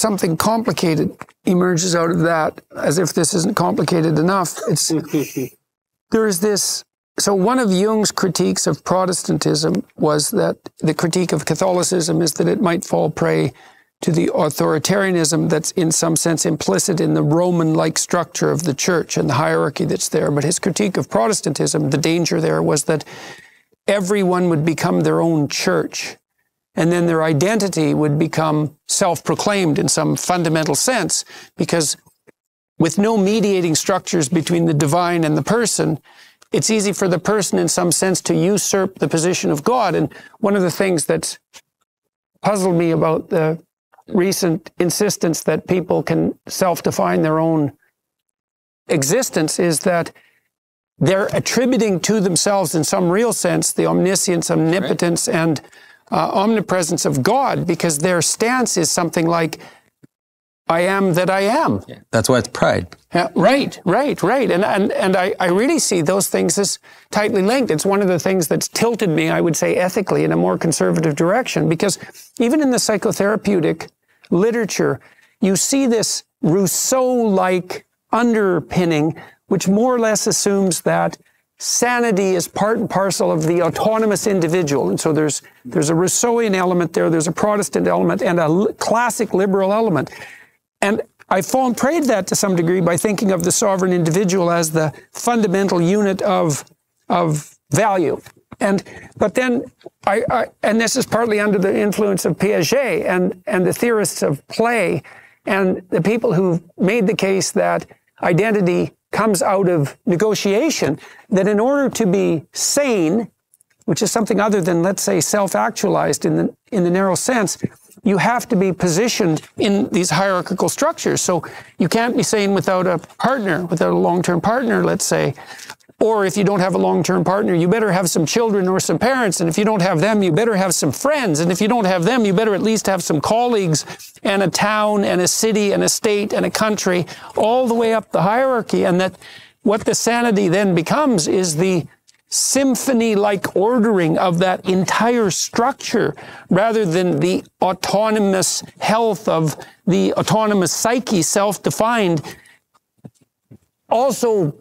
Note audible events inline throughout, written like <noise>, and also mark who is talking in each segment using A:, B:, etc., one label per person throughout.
A: something complicated emerges out of that, as if this isn't complicated enough. It's <laughs> there is this. So one of Jung's critiques of Protestantism was that the critique of Catholicism is that it might fall prey to the authoritarianism that's in some sense implicit in the Roman like structure of the church and the hierarchy that's there. But his critique of Protestantism, the danger there was that everyone would become their own church. And then their identity would become self proclaimed in some fundamental sense, because with no mediating structures between the divine and the person, it's easy for the person in some sense to usurp the position of God. And one of the things that's puzzled me about the recent insistence that people can self define their own existence is that they're attributing to themselves, in some real sense, the omniscience, omnipotence, right. and uh, omnipresence of God because their stance is something like, I am that I am.
B: Yeah, that's why it's pride.
A: Yeah, right, right, right. And, and, and I, I really see those things as tightly linked. It's one of the things that's tilted me, I would say, ethically in a more conservative direction because even in the psychotherapeutic literature, you see this Rousseau like underpinning, which more or less assumes that sanity is part and parcel of the autonomous individual. And so there's, there's a Rousseauian element there, there's a Protestant element, and a classic liberal element. And I've fallen prey to that to some degree by thinking of the sovereign individual as the fundamental unit of, of value. And but then I, I, and this is partly under the influence of Piaget and and the theorists of play and the people who made the case that identity comes out of negotiation that in order to be sane which is something other than let's say self-actualized in the in the narrow sense you have to be positioned in these hierarchical structures. So you can't be sane without a partner without a long-term partner let's say or if you don't have a long term partner, you better have some children or some parents. And if you don't have them, you better have some friends. And if you don't have them, you better at least have some colleagues and a town and a city and a state and a country, all the way up the hierarchy. And that what the sanity then becomes is the symphony like ordering of that entire structure rather than the autonomous health of the autonomous psyche, self defined. Also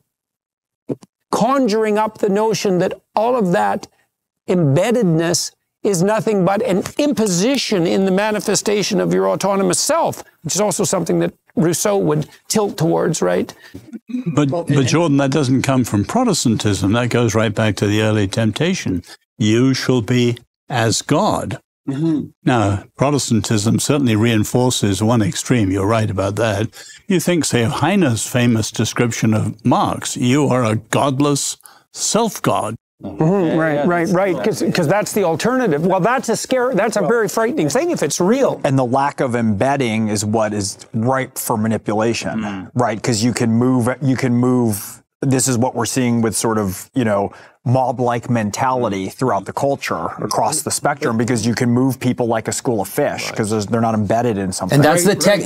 A: conjuring up the notion that all of that embeddedness is nothing but an imposition in the manifestation of your autonomous self, which is also something that Rousseau would tilt towards, right?
C: But, but Jordan, that doesn't come from Protestantism. That goes right back to the early temptation. You shall be as God. Mm-hmm. Now, Protestantism certainly reinforces one extreme. You're right about that. You think, say, of Heine's famous description of Marx, you are a godless self god.
A: Mm-hmm, right, yeah, right, right. Because that's the alternative. Well, that's a scare. That's a very frightening thing if it's real.
D: And the lack of embedding is what is ripe for manipulation, mm. right? Because you can move. You can move. This is what we're seeing with sort of you know mob-like mentality mm. throughout the culture across the spectrum because you can move people like a school of fish because right. they're not embedded in something.
B: And that's the tech.